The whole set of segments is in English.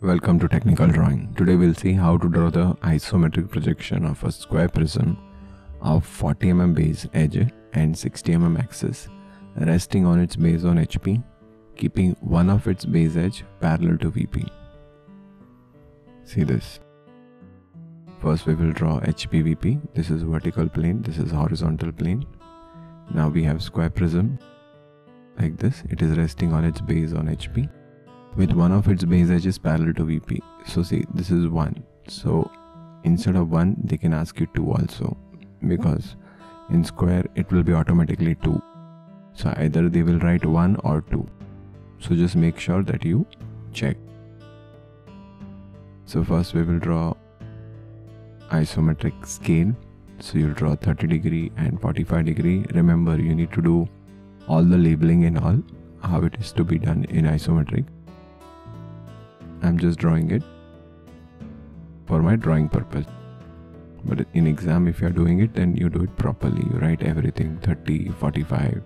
Welcome to Technical Drawing. Today we'll see how to draw the isometric projection of a square prism of 40 mm base edge and 60 mm axis resting on its base on HP keeping one of its base edge parallel to VP. See this. First we will draw HPVP. This is vertical plane, this is horizontal plane. Now we have square prism like this. It is resting on its base on HP with one of its base edges parallel to VP. So see, this is 1. So instead of 1, they can ask you 2 also because in square it will be automatically 2. So either they will write 1 or 2. So just make sure that you check. So first we will draw isometric scale. So you'll draw 30 degree and 45 degree. Remember you need to do all the labeling and all how it is to be done in isometric. I'm just drawing it for my drawing purpose. But in exam, if you're doing it, then you do it properly. You write everything 30, 45,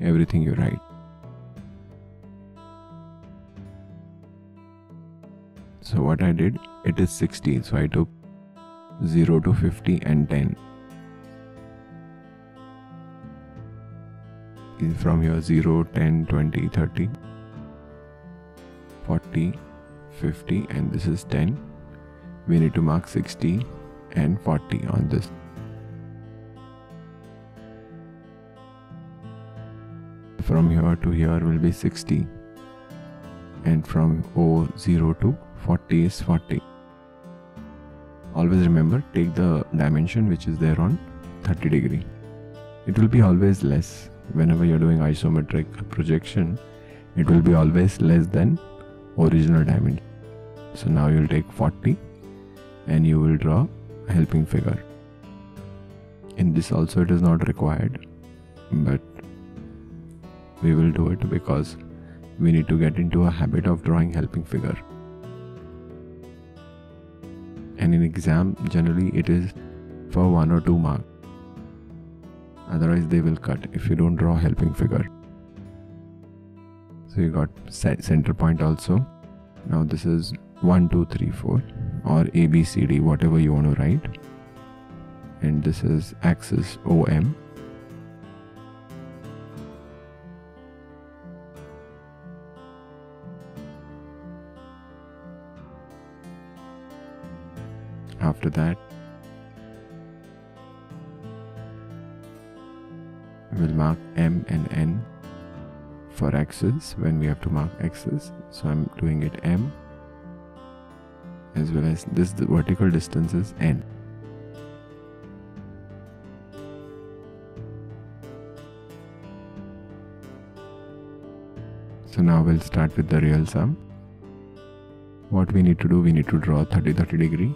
everything you write. So what I did, it is 60. So I took 0 to 50 and 10. From here 0, 10, 20, 30. 40 50 and this is 10 we need to mark 60 and 40 on this from here to here will be 60 and from O 0 to 40 is 40 always remember take the dimension which is there on 30 degree. It will be always less. Whenever you're doing isometric projection it will be always less than original dimension. So now you'll take 40 and you will draw a helping figure. In this also it is not required but we will do it because we need to get into a habit of drawing helping figure in exam generally it is for one or two mark. Otherwise they will cut if you don't draw helping figure. So you got center point also. Now this is 1 2 3 4 or a b c d whatever you want to write. And this is axis om after that. We'll mark m and n for axis when we have to mark axis so I'm doing it m as well as this the vertical distance is n. So now we'll start with the real sum. What we need to do we need to draw 30 30 degree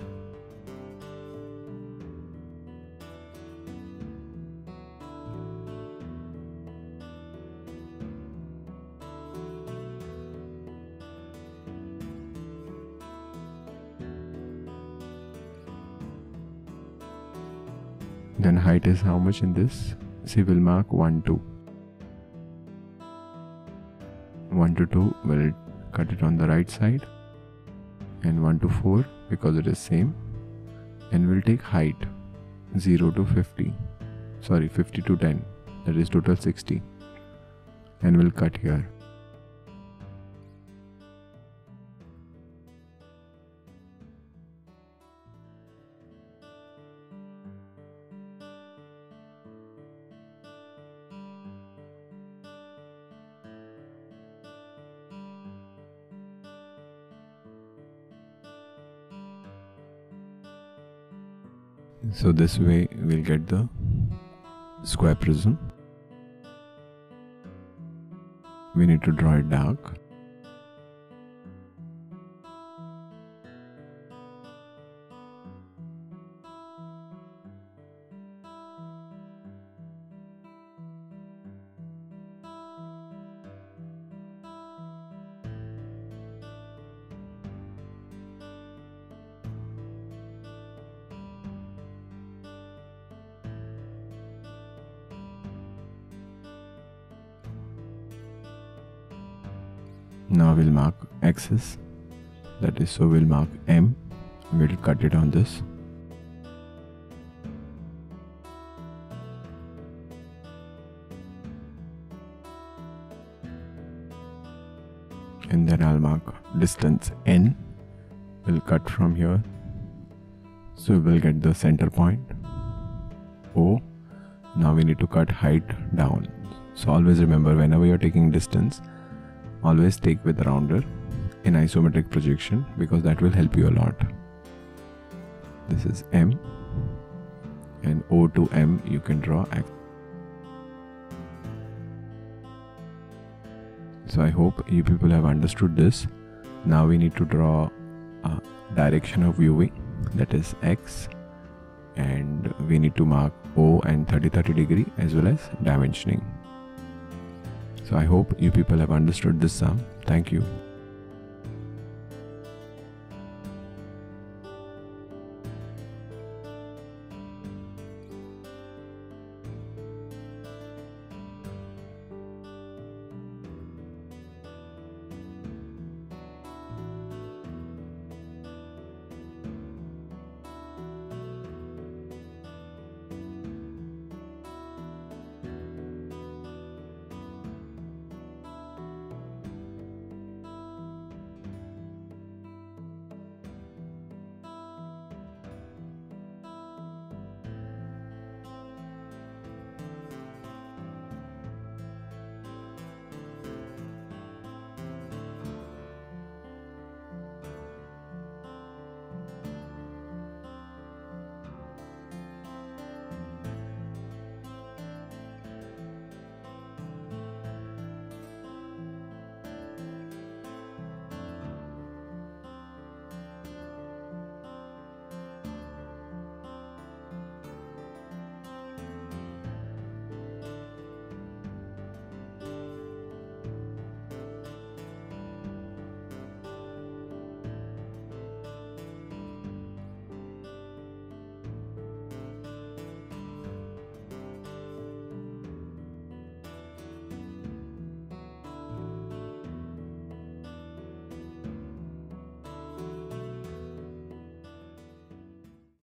then height is how much in this? See we'll mark 1 2 1 to 2 we'll cut it on the right side. And 1 to 4 because it is same. And we'll take height 0 to 50 sorry 50 to 10 that is total 60 and we'll cut here so this way we'll get the square prism. We need to draw it dark now we'll mark axis that is so we'll mark M. We'll cut it on this. And then I'll mark distance N. We'll cut from here. So we'll get the center point. O. Now we need to cut height down. So always remember whenever you're taking distance always take with rounder in isometric projection because that will help you a lot. This is M and O to M you can draw X. so I hope you people have understood this. Now we need to draw a direction of viewing that is X and we need to mark O and 30 30 degree as well as dimensioning so I hope you people have understood this sum. Thank you